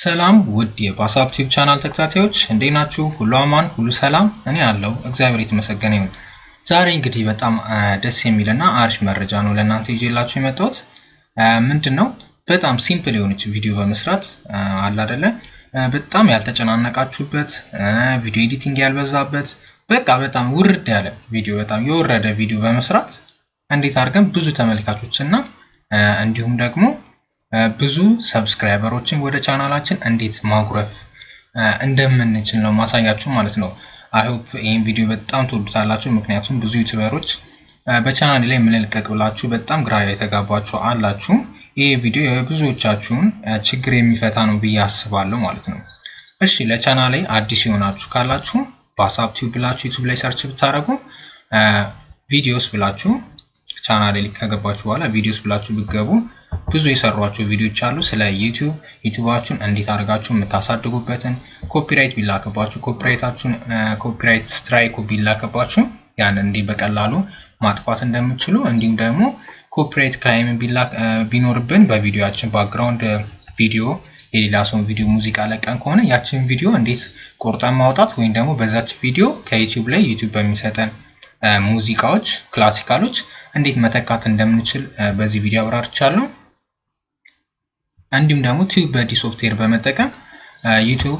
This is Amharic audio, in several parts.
ሰላም ውድ የሀሳብ ቲዩብ ቻናል ተከታታዮች እንዴት ናችሁ? ሁሉ አማን፣ ሁሉ ሰላም? እኔ አለሁ እግዚአብሔር የተመሰገነ ይሁን። ዛሬ እንግዲህ በጣም ደስ የሚልና አሪፍ መረጃ ነው ለእናንተ ይዤላችሁ የመጣሁት። ምንድን ነው በጣም simple የሆነች ቪዲዮ በመስራት አለ አይደለ፣ በጣም ያልተጨናነቃችሁበት video editing ያልበዛበት በቃ በጣም ውርድ ያለ ቪዲዮ በጣም የወረደ ቪዲዮ በመስራት እንዴት አድርገን ብዙ ተመልካቾችና እንዲሁም ደግሞ ብዙ subscriber ኦችን ወደ ቻናላችን እንዴት ማጉረፍ እንደምንችል ነው ማሳያችሁ ማለት ነው። I hope ይህን ቪዲዮ በጣም ትወዱታላችሁ። ምክንያቱም ብዙ YouTuber ኦች በቻናል ላይ ምን እንልቀቅ ብላችሁ በጣም ግራ የተጋባችሁ አላችሁ። ይህ ቪዲዮ የብዙዎቻችሁን ችግር የሚፈታ ነው ብዬ አስባለሁ ማለት ነው። እሺ ለቻናል ላይ አዲስ የሆናችሁ ካላችሁ በሀሳብ ቲዩብ ብላችሁ ዩቲዩብ ላይ search ብታደርጉ videos ብላችሁ ቻናል ላይ ከገባችሁ በኋላ videos ብላችሁ ብትገቡ ብዙ የሰሯቸው ቪዲዮዎች አሉ። ስለ ዩቲዩብ ዩቲዩባችሁን እንዴት አድርጋችሁ የምታሳድጉበትን copyright ቢላክባችሁ copyright ኣችሁን copyright strike ኡ ቢላክባችሁ ያንን እንዲህ በቀላሉ ማጥፋት እንደምትችሉ እንዲሁም ደግሞ copyright claim ቢኖርብን በቪዲዮችን background ቪዲዮ የሌላ ሰውን ቪዲዮ ሙዚቃ ለቀን ከሆነ ያችን ቪዲዮ እንዴት ቆርጠን ማውጣት ወይም ደግሞ በዛች ቪዲዮ ከዩቲዩብ ላይ ዩቲዩብ በሚሰጠን ሙዚቃዎች classical ኦች እንዴት መተካት እንደምንችል በዚህ ቪዲዮ አብራርቻለሁ። እንዲሁም ደግሞ TubeBuddy ሶፍትዌር በመጠቀም ዩቲዩብ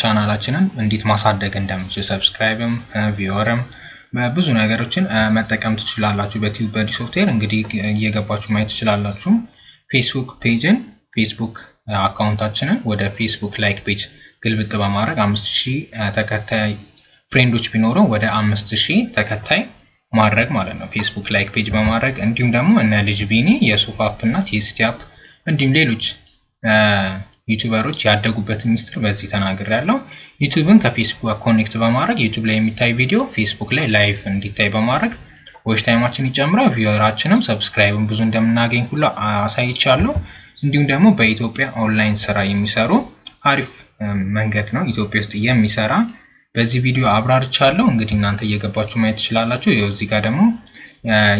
ቻናላችንን እንዴት ማሳደግ እንደምንችል subscribe ም viewer ም ብዙ ነገሮችን መጠቀም ትችላላችሁ። በ TubeBuddy ሶፍትዌር እንግዲህ እየገባችሁ ማየት ትችላላችሁ። ፌስቡክ page ን ፌስቡክ account ኣችንን ወደ ፌስቡክ like page ግልብጥ በማድረግ አምስት ሺህ ተከታይ friend ኦች ቢኖረው ወደ አምስት ሺህ ተከታይ ማድረግ ማለት ነው። ፌስቡክ like page በማድረግ እንዲሁም ደግሞ እነ ልጅ ቢኒ የሱፍ app እና ቲኤስቲ app እንዲሁም ሌሎች YouTuber ኦች ያደጉበትን ሚስጥር በዚህ ተናግሬያለው ዩቱብን ከፌስቡክ connect በማድረግ ዩቱብ ላይ የሚታይ ቪዲዮ ፌስቡክ ላይ live እንዲታይ በማድረግ watch time ኣችን ይጨምራል። viewer ኣችንም subscribe ን ብዙ እንደምናገኝ ሁሉ አሳይቻለሁ። እንዲሁም ደግሞ በኢትዮጵያ ኦንላይን ስራ የሚሰሩ አሪፍ መንገድ ነው ኢትዮጵያ ውስጥ የሚሰራ በዚህ ቪዲዮ አብራርቻለሁ። እንግዲህ እናንተ እየገባችሁ ማየት ትችላላችሁ። ይኸው እዚህ ጋር ደግሞ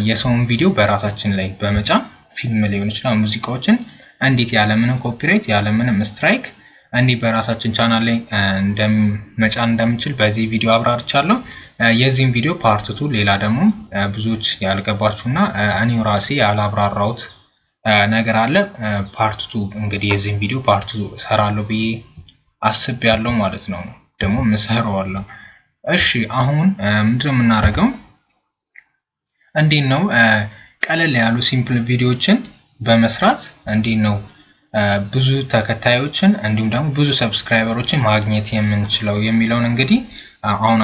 የሰውን ቪዲዮ በራሳችን ላይ በመጫን ፊልም ሊሆን ይችላል ሙዚቃዎችን እንዴት ያለምንም copyright ያለምንም strike እንዲህ በራሳችን ቻናል ላይ መጫን እንደምንችል በዚህ ቪዲዮ አብራርቻለሁ። የዚህም ቪዲዮ part two ሌላ ደግሞ ብዙዎች ያልገባችሁና እኔው ራሴ ያላብራራሁት ነገር አለ። part two እንግዲህ የዚህም ቪዲዮ part two እሰራለሁ ብዬ አስቤያለሁ ማለት ነው። ደግሞ ምሰራዋለሁ። እሺ አሁን ምንድነው የምናደርገው? እንዴት ነው ቀለል ያሉ simple ቪዲዮዎችን በመስራት እንዴት ነው ብዙ ተከታዮችን እንዲሁም ደግሞ ብዙ subscriber ኦችን ማግኘት የምንችለው የሚለውን እንግዲህ አሁን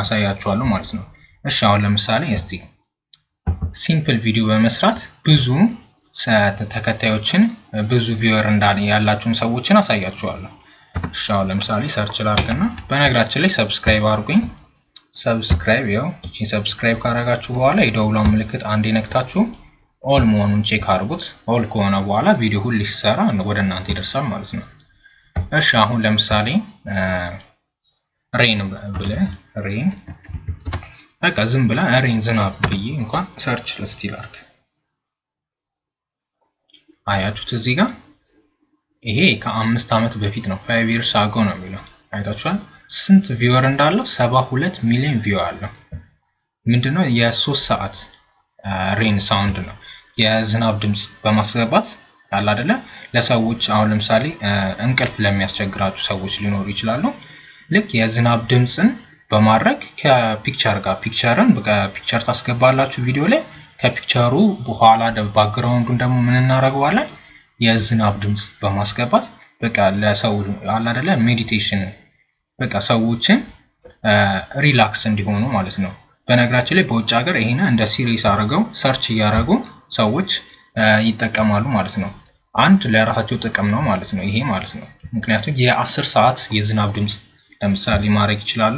አሳያችኋለሁ ማለት ነው። እሺ አሁን ለምሳሌ እስቲ simple ቪዲዮ በመስራት ብዙ ተከታዮችን ብዙ viewer ያላችሁን ሰዎችን አሳያችኋለሁ። እሺ አሁን ለምሳሌ search ላድርግና በነገራችን ላይ subscribe አድርጉኝ። subscribe ያው subscribe ካደረጋችሁ በኋላ የደውሏን ምልክት አንዴ ነክታችሁ all መሆኑን check አድርጉት። all ከሆነ በኋላ ቪዲዮ ሁሌ ሲሰራ ወደ እናንተ ይደርሳል ማለት ነው። እሺ አሁን ለምሳሌ rain ብለን rain በቃ ዝም ብላ rain ዝናብ ብዬ እንኳን search እስቲ ላድርግ። አያችሁት እዚህ ጋር ይሄ ከአምስት ዓመት በፊት ነው። five years ago ነው የሚለው አይታችኋል። ስንት viewer እንዳለው ሰባ ሁለት ሚሊዮን viewer አለው። ምንድነው የሶስት ሰዓት rain sound ነው። የዝናብ ድምፅ በማስገባት አለ አይደለ? ለሰዎች አሁን ለምሳሌ እንቅልፍ ለሚያስቸግራችሁ ሰዎች ሊኖሩ ይችላሉ። ልክ የዝናብ ድምፅን በማድረግ ከ picture ጋር picture ን picture ታስገባላችሁ ቪዲዮ ላይ። ከ picture ኡ በኋላ background ኡን ደግሞ ምን እናደርገዋለን? የዝናብ ድምፅ በማስገባት በቃ ለሰው አለ አይደለ? meditation በቃ ሰዎችን relax እንዲሆኑ ማለት ነው። በነገራችን ላይ በውጭ ሀገር ይሄን እንደ serious አድርገው search እያደረጉ ሰዎች ይጠቀማሉ ማለት ነው። አንድ ለራሳቸው ጥቅም ነው ማለት ነው ይሄ ማለት ነው። ምክንያቱም የአስር ሰዓት የዝናብ ድምፅ ለምሳሌ ማድረግ ይችላሉ።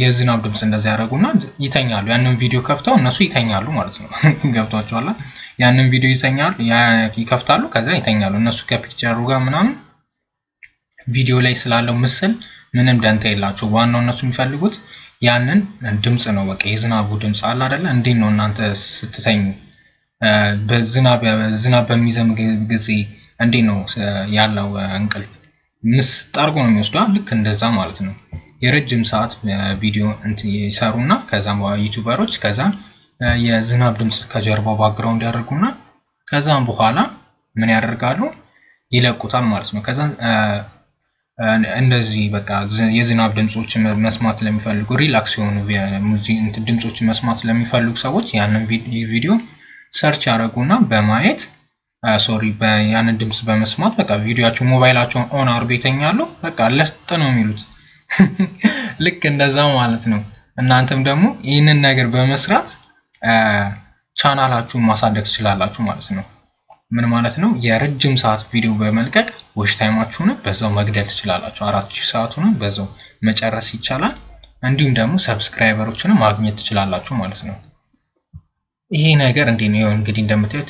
የዝናብ ድምፅ እንደዚህ ያደረጉና ይተኛሉ። ያንን ቪዲዮ ከፍተው እነሱ ይተኛሉ ማለት ነው። ገብቷቸዋል። ያንን ቪዲዮ ይተኛሉ፣ ይከፍታሉ፣ ከዛ ይተኛሉ። እነሱ ከፒክቸሩ ጋር ምናምን ቪዲዮ ላይ ስላለው ምስል ምንም ደንታ የላቸው። ዋናው እነሱ የሚፈልጉት ያንን ድምፅ ነው። በቃ የዝናቡ ድምፅ አለ አይደለ? እንዴት ነው እናንተ ስትተኙ ዝናብ በሚዘንብ ጊዜ እንዴት ነው ያለው እንቅልፍ ምጥርጎ ነው የሚወስደው ልክ እንደዛ ማለት ነው። የረጅም ሰዓት ቪዲዮ ይሰሩና ከዛም YouTuber ኦች ከዛም የዝናብ ድምፅ ከጀርባው background ያደርጉና ከዛም በኋላ ምን ያደርጋሉ ይለቁታል ማለት ነው። ከዛ እንደዚህ በቃ የዝናብ ድምፆችን መስማት ለሚፈልጉ relax የሆኑ ድምፆችን መስማት ለሚፈልጉ ሰዎች ያንን ቪዲዮ search ያደርጉና በማየት sorry ያንን ድምፅ በመስማት በቃ ቪዲዮቸው ሞባይላቸውን on አድርገው ይተኛሉ። በቃ ለስጥ ነው የሚሉት ልክ እንደዛ ማለት ነው። እናንተም ደግሞ ይህንን ነገር በመስራት ቻናላችሁን ማሳደግ ትችላላችሁ ማለት ነው። ምን ማለት ነው? የረጅም ሰዓት ቪዲዮ በመልቀቅ watch time ኣችሁን በዛው መግደል ትችላላችሁ። አራት ሺህ ሰዓቱንም በዛው መጨረስ ይቻላል። እንዲሁም ደግሞ subscriber ኦችንም ማግኘት ትችላላችሁ ማለት ነው። ይሄ ነገር እንዴት ነው? እንግዲህ እንደምታዩት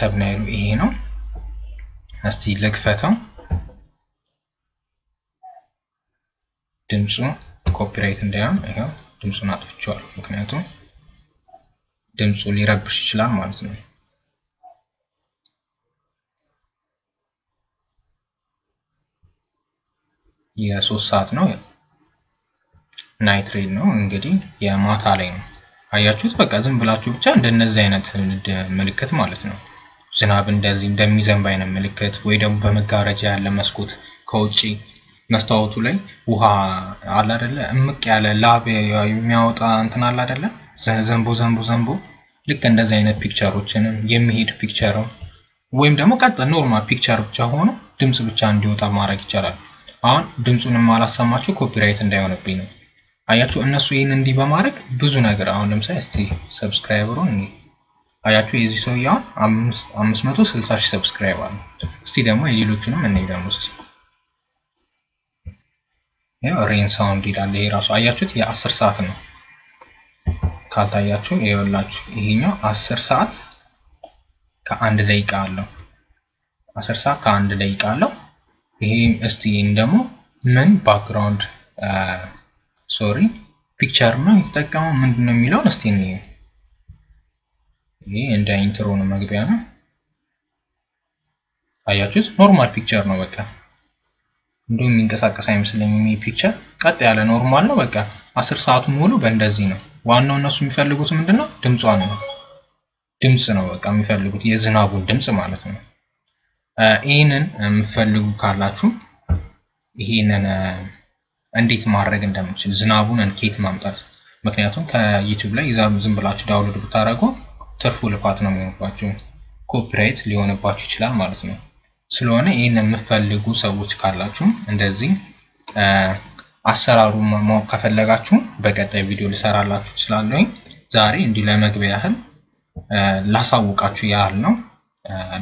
thumbnail ኡ ይሄ ነው። እስቲ ልክፈተው። ድምፁ copyright እንዳይሆን ይኸው ድምፁን አጥፍቼዋለሁ። ምክንያቱም ድምፁ ሊረብሽ ይችላል ማለት ነው። የሶስት ሰዓት ነው። night rain ነው እንግዲህ የማታ ላይ ነው። አያችሁት? በቃ ዝም ብላችሁ ብቻ እንደነዚህ አይነት ምልክት ማለት ነው። ዝናብ እንደዚህ እንደሚዘንብ አይነት ምልክት ወይ ደግሞ በመጋረጃ ያለ መስኮት ከውጪ መስታወቱ ላይ ውሃ አለ አይደለ? እምቅ ያለ ላብ የሚያወጣ እንትን አለ አይደለ? ዘንቦ ዘንቦ ዘንቦ ልክ እንደዚህ አይነት picture ኦችንም የሚሄድ picture ም ወይም ደግሞ ቀጥ normal picture ብቻ ሆኖ ድምፅ ብቻ እንዲወጣ ማድረግ ይቻላል። አሁን ድምፁንም አላሰማችሁ copyright እንዳይሆንብኝ ነው። አያችሁ እነሱ ይህን እንዲህ በማድረግ ብዙ ነገር አሁን ለምሳሌ እስቲ subscriber ኡን አያችሁ የዚህ ሰውዬ አሁን አምስት መቶ ስልሳ ሺህ subscribe አለ። እስቲ ደግሞ የሌሎቹንም እንይ ደግሞ እስቲ ያው rain sound ይላል። ይሄ ራሱ አያችሁት የአስር ሰዓት ነው። ካልታያችሁ ይኸውላችሁ ይሄኛው አስር ሰዓት ከአንድ ደቂቃ አለው። አስር ሰዓት ከአንድ ደቂቃ አለው። ይሄ እስቲ ደግሞ ምን background sorry picture ነው የተጠቀመው ምንድን ነው የሚለውን እስቲ እንይ። ይሄ እንደ intro ነው መግቢያ ነው። አያችሁት normal picture ነው በቃ እንደውም የሚንቀሳቀስ አይመስለኝም። ይሄ picture ቀጥ ያለ normal ነው በቃ አስር ሰዓቱ ሙሉ በእንደዚህ ነው። ዋናው እነሱ የሚፈልጉት ምንድን ነው ድምጿን ነው ድምፅ ነው በቃ የሚፈልጉት የዝናቡን ድምፅ ማለት ነው። ይህንን የምትፈልጉ ካላችሁ ይህንን እንዴት ማድረግ እንደምችል ዝናቡን እንዴት ማምጣት ምክንያቱም ከዩቲዩብ ላይ ዝም ብላችሁ download ብታደርጉ ትርፉ ልፋት ነው የሚሆንባችሁ፣ copyright ሊሆንባችሁ ይችላል ማለት ነው። ስለሆነ ይህን የምትፈልጉ ሰዎች ካላችሁ እንደዚህ አሰራሩ ማወቅ ከፈለጋችሁ በቀጣይ ቪዲዮ ልሰራላችሁ እችላለሁ። ዛሬ እንዲህ ለመግቢያ ያህል ላሳውቃችሁ ያህል ነው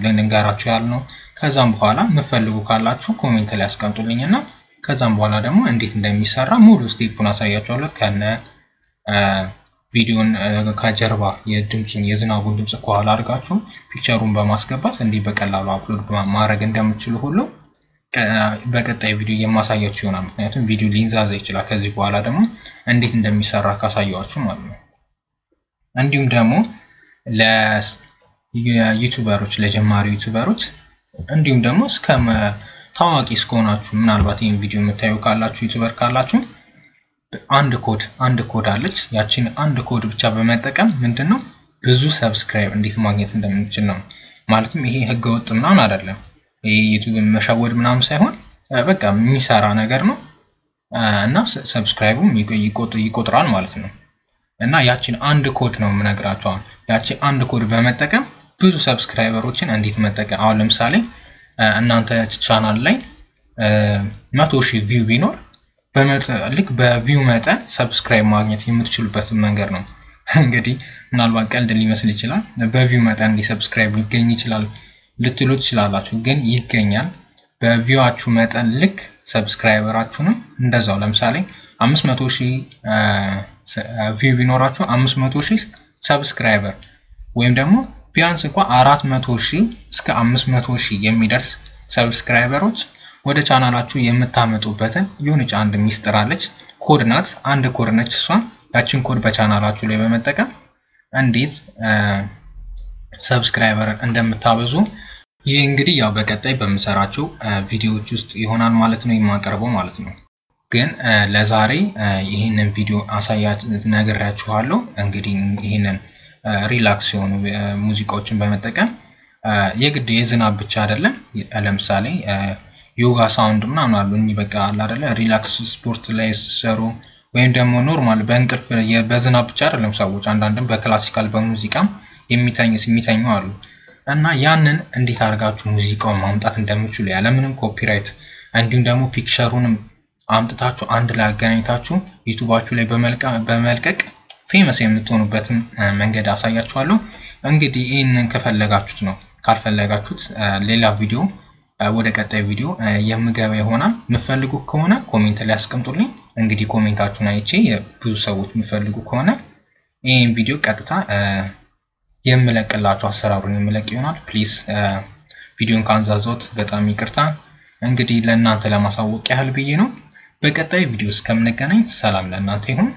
ልንገራችሁ ያህል ነው። ከዛም በኋላ የምትፈልጉ ካላችሁ comment ላይ ያስቀምጡልኝ እና ከዛም በኋላ ደግሞ እንዴት እንደሚሰራ ሙሉ step ኡን አሳያችኋለሁ። ከነ ቪዲዮን ከጀርባ የድምፁን የዝናቡን ድምፅ ከኋላ አድርጋችሁ picture ኡን በማስገባት እንዲህ በቀላሉ upload ማድረግ እንደምትችሉ ሁሉ በቀጣይ ቪዲዮ የማሳያችሁ ይሆናል። ምክንያቱም ቪዲዮ ሊንዛዛ ይችላል። ከዚህ በኋላ ደግሞ እንዴት እንደሚሰራ ካሳያችሁ ማለት ነው። እንዲሁም ደግሞ ለ YouTuber ኦች ለጀማሪ YouTuber ኦች እንዲሁም ደግሞ እስከ ታዋቂ እስከሆናችሁ ምናልባት ይህን ቪዲዮ የምታዩ ካላችሁ YouTuber ካላችሁ አንድ ኮድ አንድ ኮድ አለች። ያችን አንድ ኮድ ብቻ በመጠቀም ምንድን ነው ብዙ subscribe እንዴት ማግኘት እንደምንችል ነው። ማለትም ይሄ ህገወጥ ምናምን አይደለም። ይሄ ዩቱብ መሸወድ ምናምን ሳይሆን በቃ የሚሰራ ነገር ነው እና subscribe ኡም ይቆጥራል ማለት ነው። እና ያችን አንድ ኮድ ነው የምነግራችሁ። አሁን ያችን አንድ ኮድ በመጠቀም ብዙ subscriber ኦችን እንዴት መጠቀም አሁን ለምሳሌ እናንተ ቻናል ላይ መቶ ሺህ view ቢኖር ልክ በ view መጠን subscribe ማግኘት የምትችሉበትን መንገድ ነው። እንግዲህ ምናልባት ቀልድ ሊመስል ይችላል። በ view መጠን እንዲህ subscribe ሊገኝ ይችላል ልትሉ ትችላላችሁ፣ ግን ይገኛል። በ view ኣችሁ መጠን ልክ subscriber ኣችሁንም እንደዛው ለምሳሌ 500 ሺህ view ቢኖራችሁ 500 ሺህ subscriber ወይም ደግሞ ቢያንስ እንኳ 400 ሺህ እስከ 500 ሺህ የሚደርስ subscriber ኦች ወደ ቻናላችሁ የምታመጡበትን የሆነች አንድ ሚስጥር አለች። ኮድ ናት። አንድ ኮድ ነች እሷ። ያችን code በ channel ኣችሁ ላይ በመጠቀም እንዴት subscriber እንደምታበዙ ይህ እንግዲህ ያው በቀጣይ በምሰራቸው ቪዲዮዎች ውስጥ ይሆናል ማለት ነው የማቀርበው ማለት ነው። ግን ለዛሬ ይህንን ቪዲዮ አሳያችሁ ነግሬያችኋለሁ። እንግዲህ ይህንን relax የሆኑ ሙዚቃዎችን በመጠቀም የግድ የዝናብ ብቻ አይደለም። ለምሳሌ yoga sound ምናምን አሉ። እኚህ በቃ አለ አይደለ? relax ስፖርት ላይ ሲሰሩ ወይም ደግሞ normal በእንቅልፍ በዝናብ ብቻ አይደለም ሰዎች አንዳንድም በ classical በሙዚቃም የሚተኝ የሚተኙ አሉ። እና ያንን እንዴት አድርጋችሁ ሙዚቃውን ማምጣት እንደምችሉ ያለምንም copyright እንዲሁም ደግሞ picture ኡንም አምጥታችሁ አንድ ላይ አገናኝታችሁ ዩቱባችሁ ላይ በመልቀቅ famous የምትሆኑበትን መንገድ አሳያችኋለሁ። እንግዲህ ይህንን ከፈለጋችሁት ነው፣ ካልፈለጋችሁት ሌላ ቪዲዮ ወደ ቀጣይ ቪዲዮ የምገባ ይሆናል። የምትፈልጉ ከሆነ comment ላይ አስቀምጡልኝ። እንግዲህ comment ኣችሁን አይቼ ብዙ ሰዎች የሚፈልጉ ከሆነ ይህን ቪዲዮ ቀጥታ የምለቅላችሁ አሰራሩን የምለቅ ይሆናል። please ቪዲዮን ካንዛዛሁት በጣም ይቅርታ። እንግዲህ ለእናንተ ለማሳወቅ ያህል ብዬ ነው። በቀጣይ ቪዲዮ እስከምንገናኝ ሰላም ለእናንተ ይሁን።